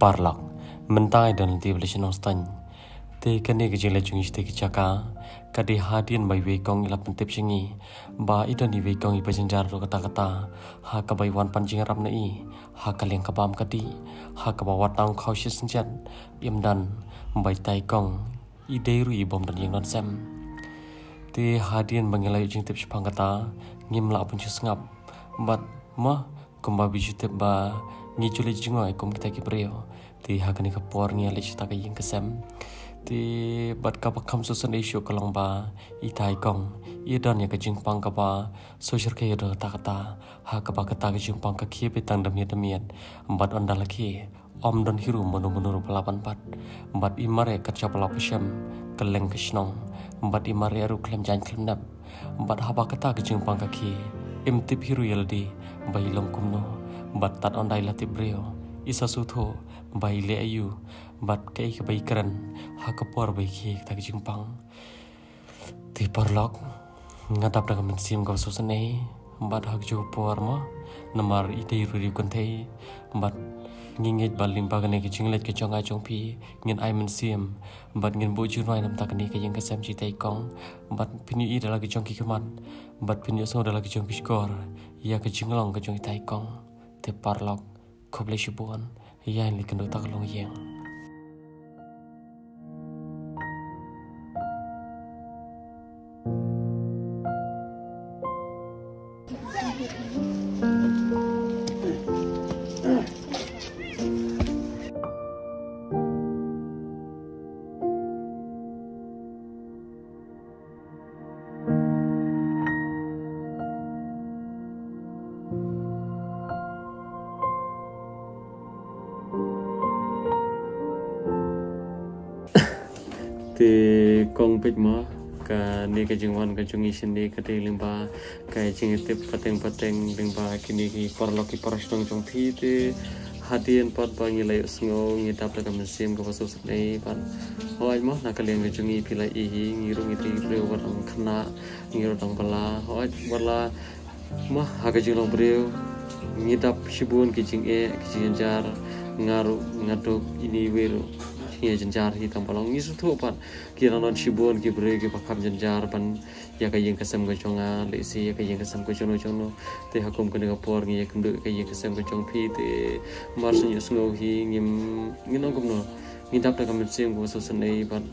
parlak mentai dan ti beli senong stan te kene ke jele chung iste ke chaka kadi hadian bai we kong ila pentip singi ba ida ni we kong ipa jenjar ro kata kata ha ka bai wan pan jing rap na i ha ka leng ka bam kadi ha ka ba wat tang khau shi sinjan im dan bai tai kong i de ru i bom dan yang non sem te hadian bangilai jing tip shpang kata ngim la pun ngap bat ma kumba bi tip ba ngi chule jingoi kum kita ki breo ti hagani ka por ngi ale chita ka ying kasam ti bat ka pa kham so san isho kalong ba i tai kong. I dan ya ka jing pang ka ba so shir ka yedo ta kata ha ka ba ka ta ka jing pang ka khie pe tang dam yet. Miet bat on dal ki om don hiru monu monu ru palapan pat bat. I mare ka cha pala pisham keleng kishnong bat i mare ru klem jan klem nap bat ha ba ka ta ka jing pang ka ki im tip hiru yeldi bai long kumno បាត់តាត់អនដៃឡាទីប្រេវអ៊ីសាសូធូបៃលេយូបាត់កេកបៃក្រិនហាកពរបៃខេកតាជិងប៉ងទីបរឡុកងាត់តាប់រកមិនសៀមកោសុសនេបាត់ហកជូពរមកនមរអ៊ីទីរីរីកុនទេបាត់ងងេតបាលីមបាកនេកជិងលេតកចងអាចងភីងិនអៃមិនសៀមបាត់ងិនបូជូណៃដំតាកនេកយ៉ាងកសាំជីតៃកងបាត់ភិនីអ៊ីដលកចងគីកម៉ាត់បាត់ភិនីសូដលកចងគីស្ករយ៉ាកជិងឡងកចងតៃកង te parlok khoble shibuan ya ni kendo tak long yang te kong pit ma ka ni ka jingwan ka jungi sindi ka te limba ka jing tip pateng pateng limba kini ki parlo ki parashtong chong thi te hadian pat ba ngi lai sngo ngi tap ka mesim ka pasu nei pan hoi mo na ka leng jungi pila i ngi ru ngi tri pre wa tang khna ngi ru tang bala hoi wala ma ha ka jing long breu ngi tap shibun ki jing e ki jing jar ngaru ngatu ini weru kia jenjar hi tam palong ngisu thu pan ki non shibun ki bre ki pakam jenjar pan ya ka yeng kasam ko chonga le si ya ka yeng kasam ko chono chono te hakum ko ne por ngi yak ndu ka yeng kasam ko chong phi te mar sun yus ngo hi ngim ngin ong no ngi dap ta kam sim ko so san nei pan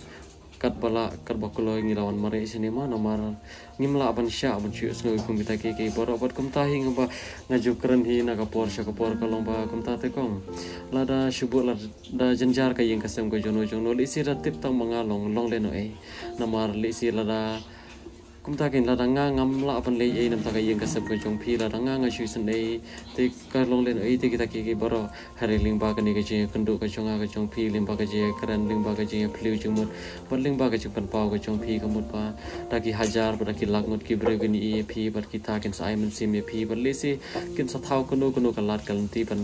kat bala kat bakulo ngi lawan mare sini ma no mar ngim la ban sha ban chu sno kum kita ke ke bor obat kum ta hing ba ngaju keren hi na ka por sha ka por ka long ba kum ta te kong. La da shubu la da janjar ka yeng kasem ko jono jono li si ra tip tang manga long long le no e. Na mar li si la da kum ta ken la ngam la ban le e nam ta ka yeng kasem ko jong phi la da nga shu san e te ka long le no e te kita ke ke bor hari ling ba ka ni ka je kundu ka chonga ka chong phi ling ba ka je keren ling ba ka je phliu chung mut ban ling ba ka chung pan pau ka chong phi ka mut pa ta ki hajar ba ki lak ngot ki bre ga ni e phi ba ki ta ken sai man sim e phi. Ba le si ken sa thau kuno kuno ka lat kal ti ban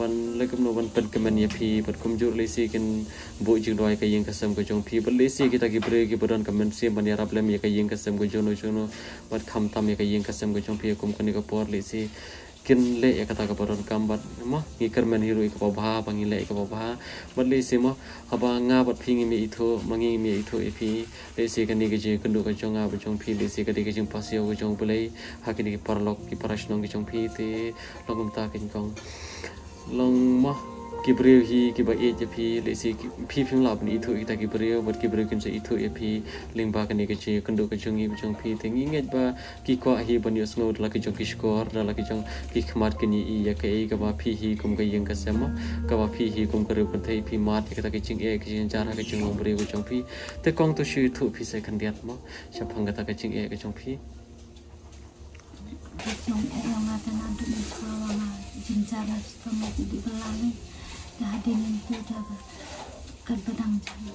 ban le kum no ban pen ka man ye phi ba kum jur le si ken bo jing doi ka yeng ka sam ka chong phi. Ba le si ki ta ki bre ki ban ka man sim ban ya rap lem ye ka yeng ka sam ka jono jono ba kham tam ye ka yeng ka sam ka chong phi kum ka ni ka por le si kin le ya kata ka baron kambat ma ngi kermen hiru ik ba bangi le ik ba bat le se ma haba nga bat phingi mi itho mangi mi itho e phi le se ka ni ge je kundu ka chonga ba chong phi le se ka de ge jing pasio ga chong bule ha ki ni parlok ki parashnong ge chong phi te longum ta kin kong long ma breu hi ki ba e je phi le si phi phim la ni thu ita bat ki breu kin se ithu e phi ling ba ka ni ke che kundu chungi bu chung phi te ngi nget ba ki ko hi ban yo sno la ki jong ki skor da la ki jong ki khmat ki ni i ya ka e ka ba phi hi kum ka yeng ka sama ka ba phi hi kum ka ru kan thai phi mat ki ta ki ching e ki jing jar ka chung breu bu chung phi te kong to shu thu phi se kan diat mo sha phang ka ta ka ching e ka chung phi Nung yang ada nanti di sekolah hadin itu daga kadang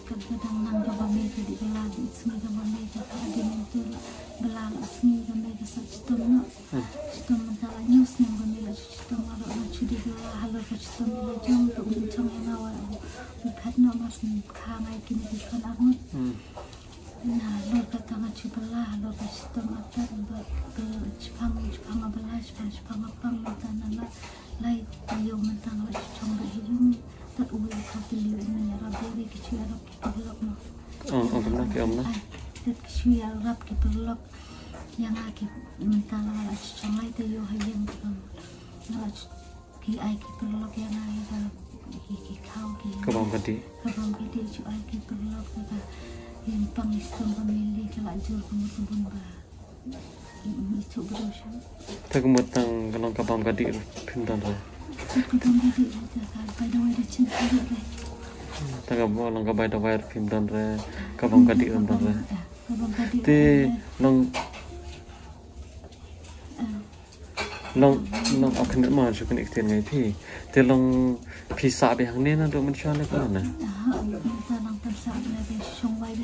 kadang nang daga mega di belakang smi daga mega hadin ki ai ki perlok yang ai ka ki ki kau ki bom kadi kabang ki de chu ai ki perlok ka yang pang istom pamili ka la jur kumur kumbun ba itu berusha ta kemut tang kalong ke bom kadi dan re kabang ki de ka pai da wai da chin ka re ta ka bo long ka bai da wai pim dan re bom kadi re kabang ลองลองเอาขนาดมาช่วยกันอีกทีไงพี่แต่ลองพิซาไปทางนี้นะดูมันชอบเลยก่อนนะสาไปช่วไว้แ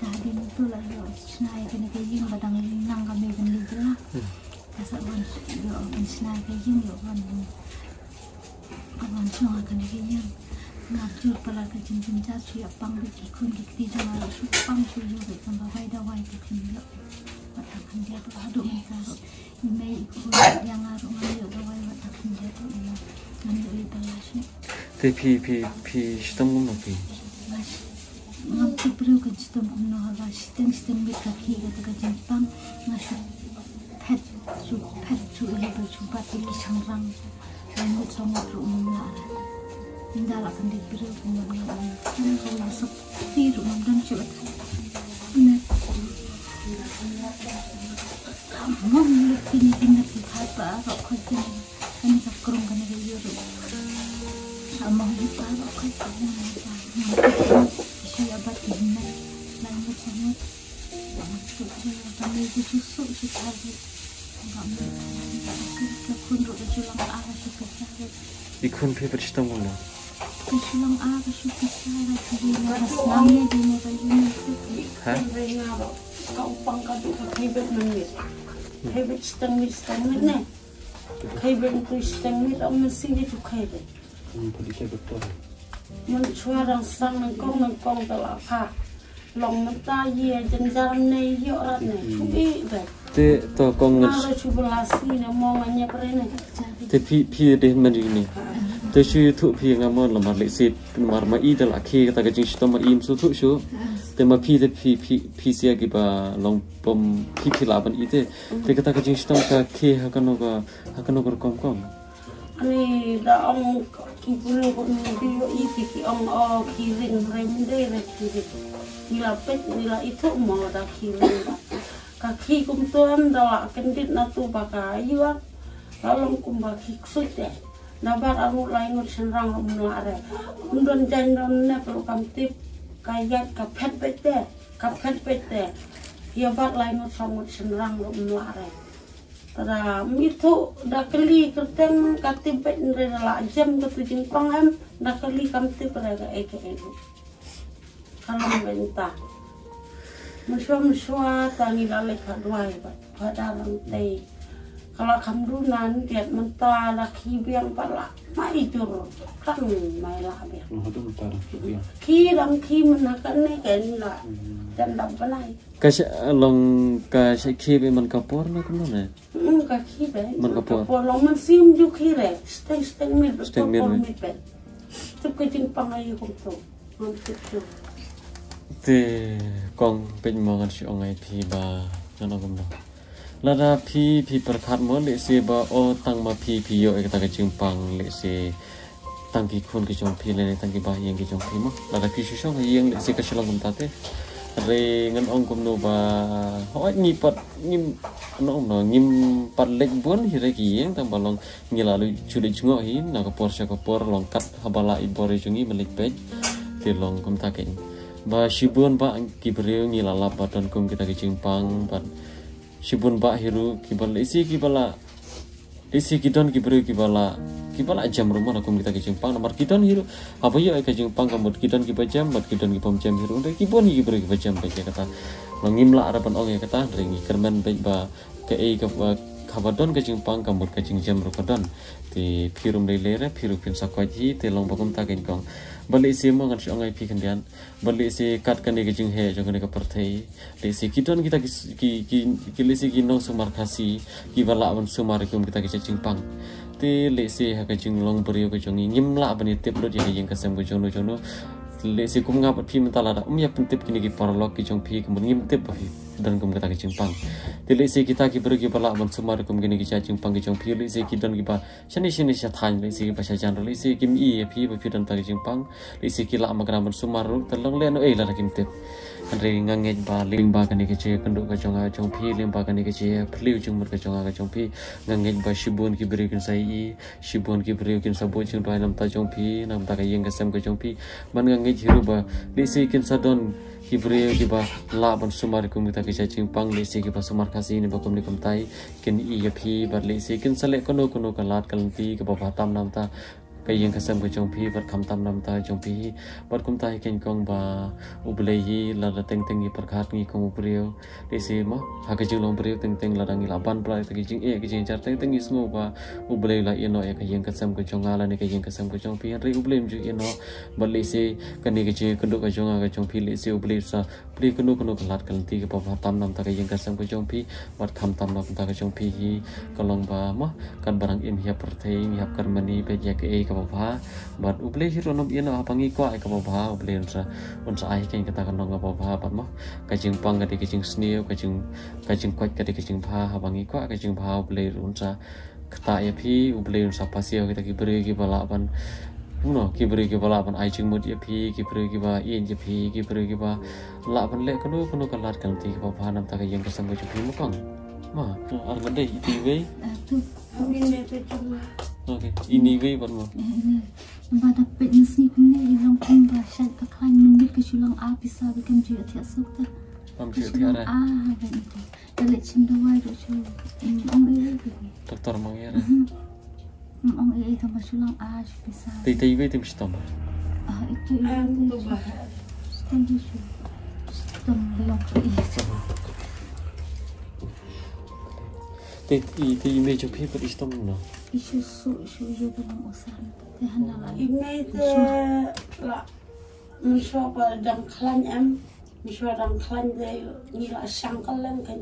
ตาดินตุลาโยชนายเป็นกยิ่งบัดังนั่งกับเมเป็นลิงละแต่สัววันโยเป็นชนายเป็นยิ่งโยวันกับวันช่วงกันกยิ่งงานจุดประหลาดจินจินจ้าช่วยปังไปกี่คนกี่ทีจะมาช่วยปังช่วยโย่เป็นำหรับไว้ได้ไว้กี่ทีแล้ว 몸에 입고 양아로만 요동을 맡아군데도 남들이 발라시 대피 비비 시동 건너 비 ngapte preu ka chitam amno hawa siteng siteng be ka khi ga ka jin pam ma su phet su phet su ile be su pa ti sang rang sang mo sang mo ru um na ra inda la kan de preu ko mo ni ko so ti masuk sih tadi. Dikundur disulang arah sudah sarat dikundur beristemu lah disulang arah sudah sarat di naras namanya di naras ini. Hah? Kau long na ta ye jan yo rat ne chubi ba te to kong ngas ala chu belas ni na mo nganya prene te pi pi de mari ni te chu thu pi ngamon im su thu shu te ma pi te sia gi long pom pi laban i te te ka ta ga jing shito ka ke ha ka no ga ha ka no ga o ki rem de re khi là pet ni là ít thâu mò đã khi là cả khi cũng tuân đó là cái đít nó tu bà cái gì á đó là cũng bà khi suy thế nó bắt ăn lại ngồi sinh răng nó mua lại cũng đơn chân nó nè phải cầm tiếp. Cái giặt cặp hết bết thế cặp hết bết thế kia bắt lại ngồi xong ngồi sinh răng nó mua lại ra mitu dakeli kerteng katibet nre la jem ketu jingpang em. Dakeli kamtip cái cái cái tanam le uta musua musua tangi lale kaduai pada tei. Kalau kamdunan tiap mentah laki biang pala mai juru kan mai lah biang. Ki lang ki menakan kan ne kan la dan dam panai kasih long kasih ki be man kapor na kuno ne? Ka ki be man kapor long man sim ju ki re. Steng steng mi steng mi tu ke ting pangai hom tu man tu te kong pe mo ngan shi ongai phi ba nana gum na. La da phi phi par khat mo le se ba o tang ma phi phi yo ek ta ke ching pang le se tang ki khun ki chong phi le tang ki ba yeng ki chong phi mo. La da phi shi shong yeng le se ka shi ta te. Re ngan ong gum no ba hoi ni pat ngim no no ngim pat lek bon hi re ki yeng tang balong ngi la lu chu le chungo hi na ka por sha ka por long kat habala i bor jungi melik pe ti long gum ta ke ba shibun ba kibriu lapa badan kum kita kicing pang ban shibun ba hiru kibal isi kibala isi kidon kibriu kibala kibala jam rumah nakum kita kicing pang nomor kidon hiru apa ya kicing pang kambut kidon kibal jam bat kidon kibam jam hiru untuk kibon kibriu kibal jam baik ya kata. Mengimla arapan ong ya kata ringi kerman baik ba kei ba kabadon kajing pang kambut kajing jam rukadon. Ti pirum lelere piru pin sakwaji ti long bakum takin kong balik si mo kan angai pi kandian balik si kat kan ke jing he jong ne ka parthai le si kiton kita ki ki ki ki le si ki nong sumar khasi ki bala sumar kum kita ki jing pang. Ti le si ha ka jing long brio ka jong ngim la bani tip lo yang kasam ka jong no jong no le si kum ngap pi mentala da um ya pentip kini ki parlok ki jong pi kemun ngim tip hi dan kum kata ki jing pang ti le si kita ki beri ki pala man sumar kum kini ki cha jing pang ki jong pi le si ki dan ki ba shani shani sha than. Le si ki ba sha jan le si kim i pi ba pi dan ta ki jing pang le si ki la ma kana man sumar ru talong le no e la kim tip. Andre ngangej ba ling ba kani kece kenduk ka chonga chong phi. Ling ba kani kece phliu chung mur ka chonga ka chong phi. Ngangej ba shibun ki bri kin sai i. Shibun ki bri kin sabo chung doi nam ta chong phi. Nam ta ka yeng ka sem ka chong phi. Man ngangej hiru ba li si kin sadon ki bri ki ba la ban sumar kum ta ki cha ching pang li si ki ba sumar khasi ni ba kum ni kum tai kin i ya phi ba li si kin sale kono kono ka lat kal pi ka ba tam nam ta yên cái xem cái trong phi vật khăm tam năm ta trong phi. Vật cũng ta cái con bà ublei hi là là teng teng hi perkhat ngi kong ubriu di si mo ha cái jing long briu teng teng là đang la ban prai cái jing e cái jing char teng teng is ngo ba ublei la ino e yên cái xem cái trong ala ni cái yên cái xem cái trong phi. Ri ublei ju ino ba li si cái ni cái chi cái do cái trong cái trong phi li si ublei sa. Pri cái no cái no cái lat ti cái pa tam năm ta yên cái xem cái trong phi. Vật khăm tam năm ta cái trong phi hi kalong ba mo kan barang im hiap perthei hiap karmani pe ya ke e ka baba but uble hiro nom ina apangi ko ai ka baba uble unsa unsa ai ken kata kan nong baba but mo kajing pang kadi kajing sneo kajing kajing kwat kadi kajing pha habangi ko kajing pha uble unsa kata ya phi uble unsa pasio kita ki beri ki ban no ki beri ki bala ban ai ching mut ya phi ki beri ki ba ien ya phi ki beri ki ba la ban le kanu kanu kalat kan ti ki baba nam ta ka yang kasam ko chu mo kang ma ar dei ti cuma. Okay ini ve ban mo ini ba da pe ni sni kum ne long kum ba sha ka klan min bi ka chulang a pisa bi kam ji athia suk ta? Am ka chi ti chulang ara a ba ni ta da le chim da wai do chu ong e bi doktor mang ya ong e ta ba chulang a chu pisa Tay tay ve tim stom. a itu Am tu itu bah. stem di chu stem long e Tay i tay i mejo pi per stom no. isu su su yo ba long osan ta hana la Ini tu lah. Misal pada dang klan em, misal dang klan dia ni lah sangkal lem kan.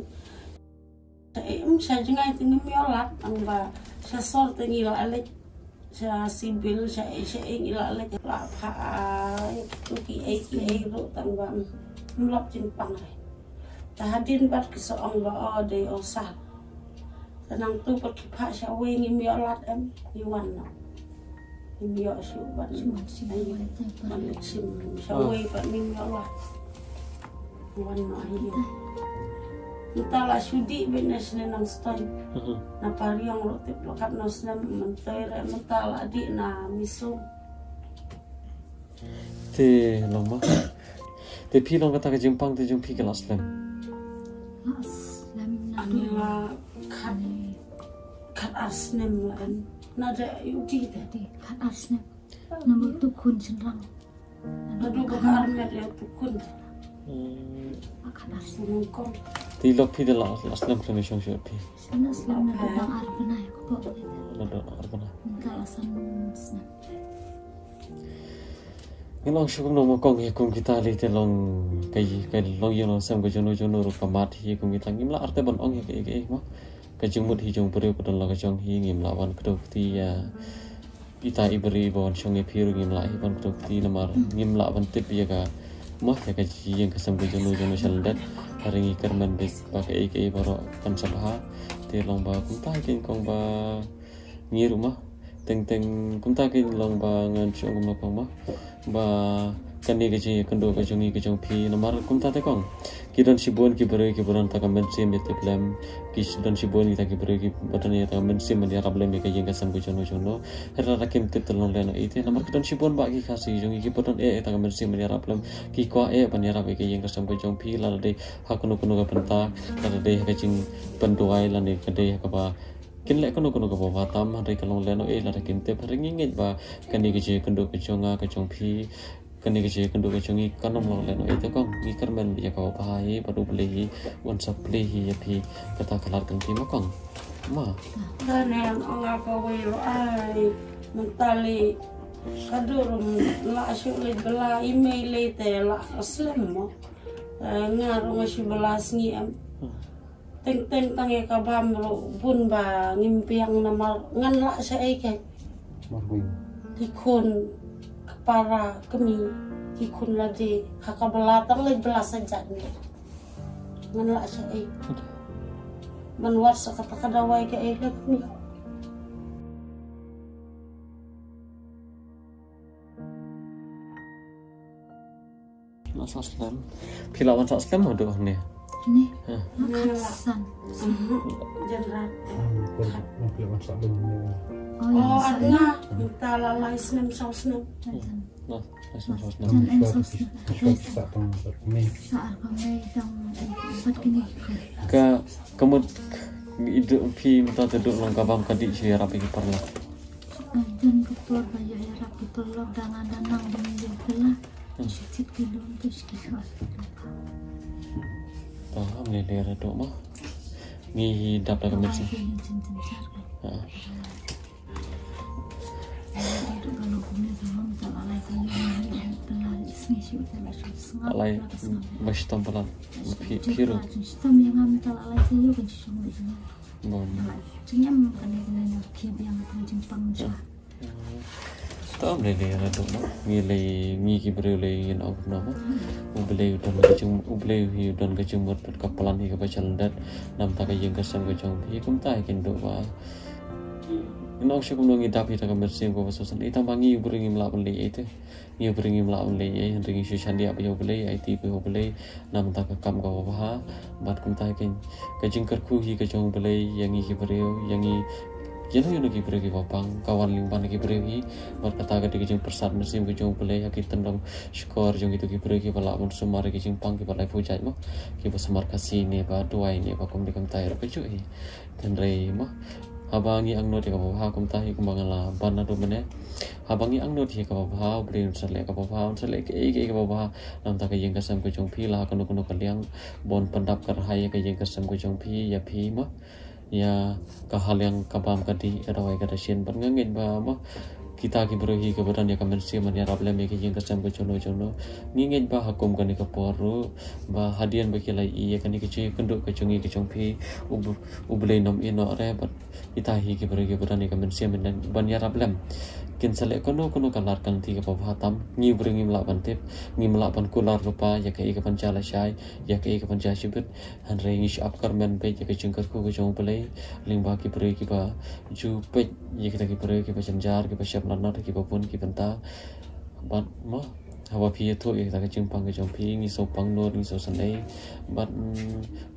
Lah alek. Saya sibil saya saya ingin lah alek lah pak Tenang tu pergi pak saya ingin miolat em. Iwan no. Mio su ban chu si ba wa ta ba ban sim sawai ban min. Allah wan no hiyo Entahlah sudi benes nenang stoi na pariang lo tip lo kat nos na mentere mentala di na miso. Te loma. Te pi long kata ka jimpang te jung pi kelas lem. Kat asnem la en nada yudi de di kan asne nama tu kun cenderang nadu ka armet ya pukun akan seneng kom Te lok pi de la las lem kene shong shong pi. sana selam na bang ar benai ko po kita Na do arbana. minta alasan sna Ngelong shuk no mo kong he kum kita li te long kai kai long yo no sam ko jono jono ro kamat hi kum kita ngim la arte bon ong he ke ke mo. Ka jung mut hi jung puri ko don la ka jong hi ngim la wan kdo ti ya. Ita ibri bon shong e pi ro ngim la hi bon kdo ti na mar ngim la wan tip ya ka mo ya ka ji yang ka sam ko jono jono shal dat haringi karman be ba ka e ke baro kan sabha te long ba kum ta ken kong ba ngi rumah teng teng kum ta ken long ba ngan ma ba kan ni gaji kan do gajong ni gajong pi nomor kum ta te kong ki don si bon ki bere ki bon ta kamen sim te plem ki don si ta ki bere ki badan ya ta kamen sim dia problem ki jeng kasam ko jono hera ra kim te telong lena ite. Nomor ki don si bon ba ki khasi jong ki badan e ta kamen sim dia problem ki kwa e ban ya ra ki jeng kasam ko jong pi la de. Ha kuno kuno ka penta la de ka jing penduai la ne ka de ka ba. Kin le kono kono ka ba tam ha re kalong leno e la ra kim te phring ngi ba. Kan ni ki kan do ka jonga ka jong pi kani ke kan do ke chungi kanom lo le no ite kong ni karmen bi ka pa hi paru ble hi wan sa ya phi kata kalar kan ti ma. Kong ma dan yang orang apa welo ai mentali kadurum la shule bela email te la aslam mo. Ngaru masih belas ni am teng teng tang ya kabam lo bun ba ngimpi yang nama ngan la sa ai ke Ikun kepara kemi ikun lagi hakabelatang lagi belas saja ni. Ngan la sa ai manwar sa kata kadawai ke ai lagi kemi Nak saslam. Pilawan saslam ada ni. Ini. Oh adna minta lalai senem sau senem Nah, saslam saslam. dan en kamu hidup pi minta duduk lang kabam kadi si rapi parla. Dan ketua banyak ya rapi tolong dan ada nang dengan belah. Sedikit kilo untuk sekitar. Paham ni dia duduk mah. Ni dap dah kami Kalau sih. ini cincin cari. Ha. Itu kalau punya zaman tak lalai kayu yang belah sini sih udah masuk sengat. Alai bash tambalan. Pi piru. Sistem yang kami tak lalai kayu kan cuma itu. Bon. Cuma kan ini kian yang kita jempang sah. Tam le le ra duk mah. Ngi le ngi ki bre le yin au na mah. U ble don ka chung u ble hi don ka chung mut kapalan hi ka bachal dat nam ta ka yin ka sam ka chung hi kum ta kin do ba. Ina usha kum ngi dap hi ta ka mer sim ko so san ita mangi u bre ngi mla le ite. Ngi bre ngi mla le ye ringi ti ba yo ble nam ta ka kam ka ba ha. Bat kum ta kin ka jing kar khu hi ka chung ble yang ngi ki bre yang ngi Jelo yo nagi pergi papang kawan limpan pergi berkata ke di kijing persat mesim kijing pelai ya kita tendang skor jong itu ki pergi pala mun semar kijing pang ki pala pujat mah ki semar kasih ni ba dua ini ba kum dikam tayar pecu hi tendrai mah habangi ang no di ka tahi kum bangala bana do mene. Habangi ang no di ka ba brin sale ka ba sale ke ke ka ba nam ta ka yeng kasam ko pi la ka no bon pendap kar ka yeng kasam ko pi ya pi mah ya kahal yang kabam kadi erawai kada sien ban ngangin ba ma kita ki berohi ke badan ya kamen sia man ya rable me ki jeng kasam ke jono jono ngingin ba hakum kani ke poru ba hadian ba kilai i kani ke cui kenduk ke chungi ke chongpi ub nom ino re kita hi ki ke badan ya kamen sia man ban ya kin sale kono kono kalar kan ti ke pahatam ngi bringi melak bantip ngi melak ban kular rupa ya ke i ke pancala syai ya ke i ke pancala shibut han re ngi shap kar men pe ya ke chungkar ku ke chong pelai ling ba ki berohi ki ba ju pe ya kita ki berohi ki pa janjar ki pa syap nana ki pa pun ki benta bat hawa pi tu ya kita ke jumpang ke jong pi ngi so pang no ngi so sanai bat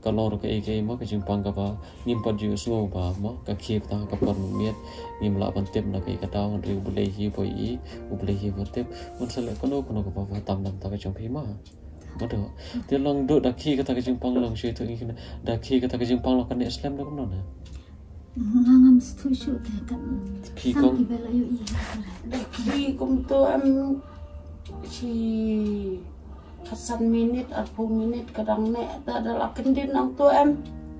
kalau ro ke e ke ma ke jumpang ka ba ngim pa ju so ba ma ka ki ta ka par miet ngim la ban tip na ke ka ta ri u bule hi bo i u bule hi bo tip mun sale kono kono ka ba tam nam ta ke jong pi ma Mado, dia long duk dah ki kata ke jumpang long syai tu ingin dah ki kata ke jumpang long kan Islam dah kono na. Ngangam setuju kan. Pi kong. Daki kum tu am si kasan minit atau minit kadang ne tak ada lah kendin ang tu am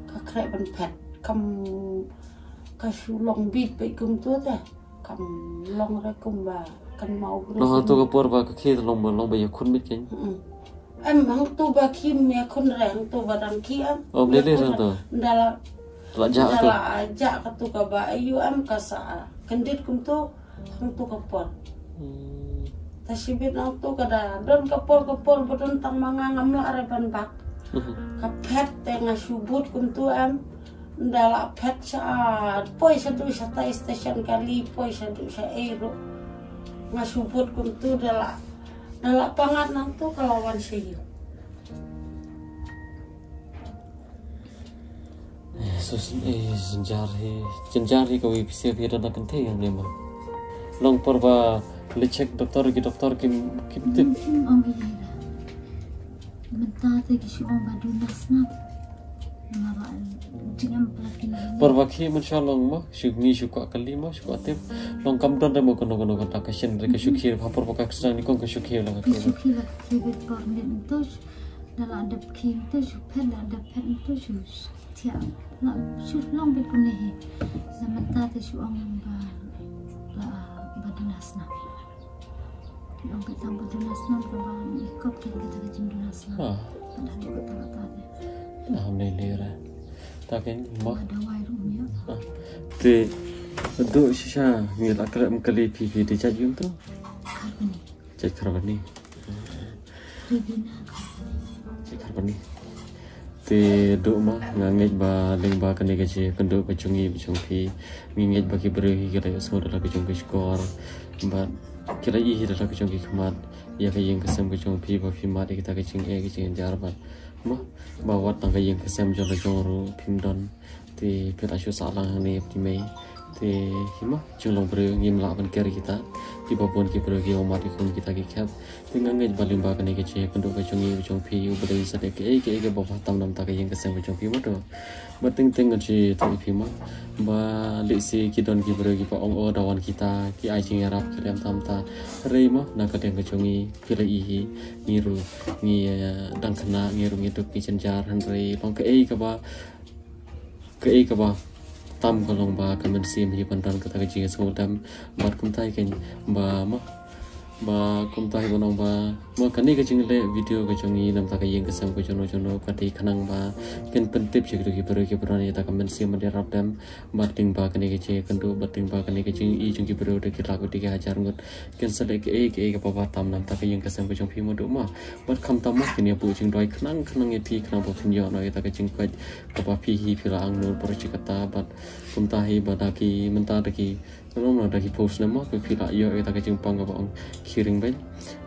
kakrek ban pet kam kasulong bit baik kum tu teh kam long re kum ba kan mau beri long tu ke por ba ki long long ba ya kun mit ken. em hang tu ba kim me kun reng tu badang ki am Oh, boleh reng tu. ndala Tak jah tu. ndala aja ka tu ka ba ayu am kasa kendit kum tu hang tu ka por Hmm. Tasibit ang tu kada don kapol kapol bodon tang mga ngamla arepan bak. Kapet te nga subut kum tu am ndala pet sa poi sa tu sa ta station kali poi sa tu sa ero nga subut kum tu dala dala pangat nang tu kalawan siyo Sus eh senjari senjari kau bisa dah kan teh yang lima. Long por ba lecek doktor ki doktor kim kim tip. Mungkin om iya lah. Mentate ki si om badu nasnap. Ngara dengan pelaki ni. Por ba ki masya Allah mah syugni syuka kalima syuka tip. Long kam don demo kono kono kata kasien mereka syukir hapor ba ka sedang ni kong ka syukir lah ka. Kisuki lah kibit kornet itu dalam ada kim tu supaya ada pet itu sus tiap nak sus long bet kunih. Zaman tadi si om ba la kita badu nasnap kalau ikut kita kecil nasnap. Ah, Padahal ikut tadi. alhamdulillah. takin mo ada wai rumnya te do shisha ngil akra mkali pi pi di chat yum to karbani chat karbani ribina chat karbani te do ma ngangej ba leng ba kane ke che kendo ba chungi ba chung pi ngingej ba ki bre ki kira so da ke chung ke skor. Ba kira i hira raka chongi kumar yaka yin kasam ka chong pi pa pi ma deki taka ching e ki ching diar ba ma ba wat tang ka yin kasam chong ka chong ru pim don te pita shu sa lang hang ne yap di mei te hima chung long bro ngim la ban kira kita ti ba bon ki bre ki o ma ti kun kita ki khap te ngangej ba lim ba kane ke che kendo ke chung i chung pi u bre sa de ke e ke ke ba ba tam nam ta ke yeng kesem ke chung pi ma ba chi ta pi ma. Ba li si ki don ki ki pa ong o dawan kita ki ai ching arab ki lem tam ta. Rei ma na ka ke chung i ki le i ni ru ni eh, dang khana ni ru ngi tu ki chen jar han rei. Long ke e ka ba ke e ka ba tam ko long ba kamen sim hi pan dan ka ta ji so dam bat kum tai ken ba ma បាទគុំតៃបងបាទមកកានេះក៏ជាងលេវីដេអូក៏ជាងនេះនំតាកយើងក៏សំក៏ជន់ជន់ក៏ទីខាងបាទគិនពិនទីបជាគ្រូគីប្រគីប្រនេះតាកមិនសៀមមិនរាប់ដែរបាទទីងបាទកានេះក៏ជាគិនទូបាទទីងបាទកានេះក៏ជាងអ៊ីជាងគីប្រទៅគីឡាក៏ទីគេហាចារងត់គិនសិលអេកអេកអេក៏បបាតាមនំតាកយើងក៏សំក៏ជាងភីមកដូចមកបាទខំតាមមកគ្នាពូជាងរយខាងក្នុងឯទីខាងបងខ្ញុំយកនៅតាកជាងក៏ក៏បាភីហ៊ីភីឡាងនូប្រជកតាបាទគុំតៃបាទតាគីមិនតាតាគី ki Nong na dagi post nama ke pila iyo e ta ke jingpang ka ba ang kiring ben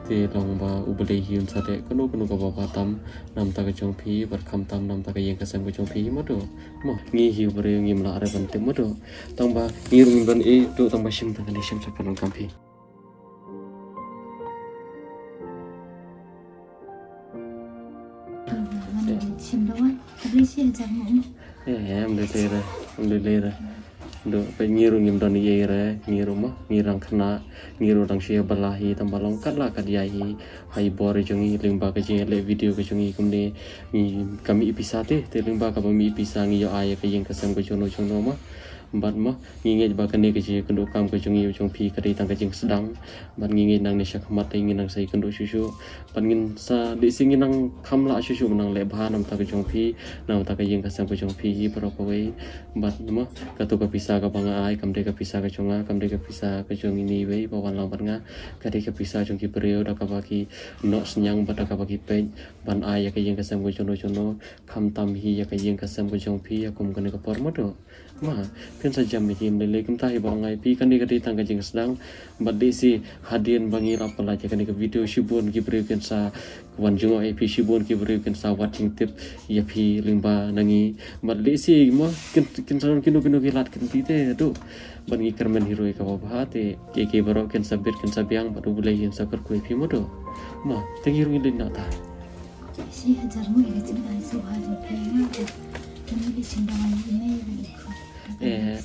te long ba ubale hiun sa de kono kono ka ba ba tam nam ta ke jong pi bar kham tam nam ta ke yeng ka sam ke jong pi ma do ma ngi hi bare ngi mla are ban te ma do tang ba ngi rung ban e do tang ba shim ta ke shim sa ka long kam pi mana sim dawan tapi sih ajar mau e em ดูไปมีรูนิมดอนเยเรมีรูมะมีรังคณะมีรูดังเชียบลาฮีตัมบลองกัดละกัดยาฮีไฮบอริจงีลิงบากะเจเลวิดีโอกะจงีกุมเดมีกามีอิปิซาเตเตลิงบากะบมีอิปิซางียออายะกะยิงกะซัมกะจโนจโนมะ bat ma ngi nge ba ka ne ke ji kendo kam ke jong i jong pi ka dei tang ke jing sedang bat ngi nge nang ne syak mat ngi nang sai kendo shu shu bat ngin sa de sing ngi nang kham la shu shu nang le ba nam ta ke jong pi nam ta ke yeng ka sam ko jong pi hi pro wei bat ma ka to ka pisa ka banga ai kam de ka pisa ka chonga kam de ka pisa ka jong ini wei ba wan lang bat nga ka de ka pisa jong ki breo da ka ba ki no senyang ba da ka ba ki pe ban ai ya ka yeng ka sam ko jono kham tam hi ya ka yeng ka sam ko jong pi ya kum ka ne ka por ma pen sa jam hi le le kum ta hi ba ngai pi kan ni ka de tang ka jing sedang bat de si hadien bangi ra pala ja ka ne ka video shibun ki ken sa wan jung ai pi shibun ki ken sa watching tip ya pi lingba nangi bat le si mo ken ken sa kinu kinu ki lat ken pi te do ban ngi kermen hero ka ba ba te ke ke baro ken sabit ken sabiang bat ubule hin sa kar koi pi mo do ma te ngi rungi le na ta sih ajar mau ya eh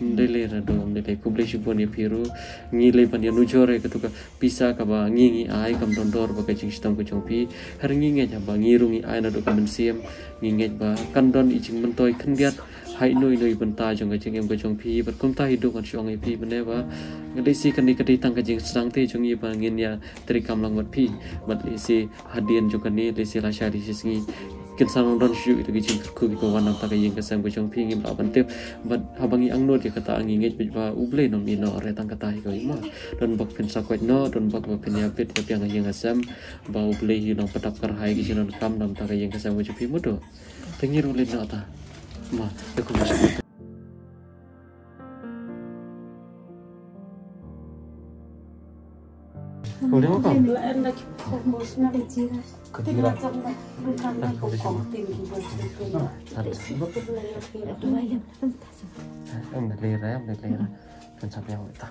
ndele ra do ndele. Kuble shibon ya piru. Ngi le pan ya nujore ka tuka. Pisa ka ba ngi ngi ai kam don dor ba ka ching stam ko chong pi. Har ngi nge ja ba ngi rungi ai na do ka men siam ngi nge ba kan don i ching hai noi noi ban ta jong ka ching em ko chong pi ba kum ta hi do kan chong ai pi bane ba. Ngai si kan ni ka tang ka jing sang te chong i ba ngin ya tri kam lang wat pi bat le si hadien jong kan ni le si la sha si singi. Kin sang don shu itu gijin ku ki ko wanam ta ka yeng ka sam ko chong pi ngim la ban bat habangi ang no di kata angi ngai bit ba uble no mi no re tang kata hi ima don bak pin sa no don bak ba pin ya pit ya piang yeng asam ba uble hi no patap kar hai gijin non kam nam ta ka yeng ka sam ko chong pi mo do tengiru le no ta ma ya ko mas Boleh apa? la en la ki pos na ada jira Ting la chang ba kan na ko ko ting ki ba ada dua yang pentas Em được lê ra, em được lê ra. Cần sắp nhau ta.